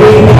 Amen.